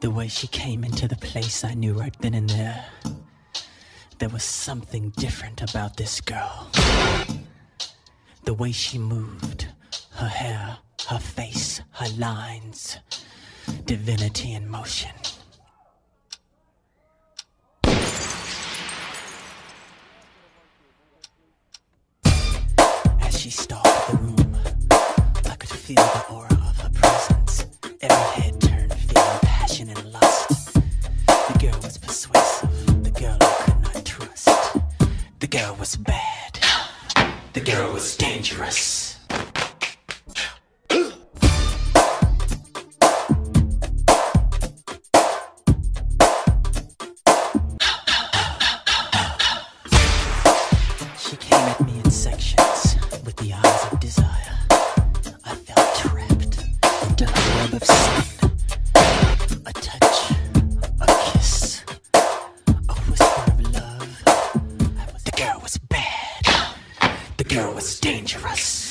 The way she came into the place, I knew right then and there. There was something different about this girl. The way she moved, her hair, her face, her lines, divinity in motion. As she stalked girl was persuasive, the girl I could not trust. The girl was bad, the girl was dangerous. She girl was dangerous.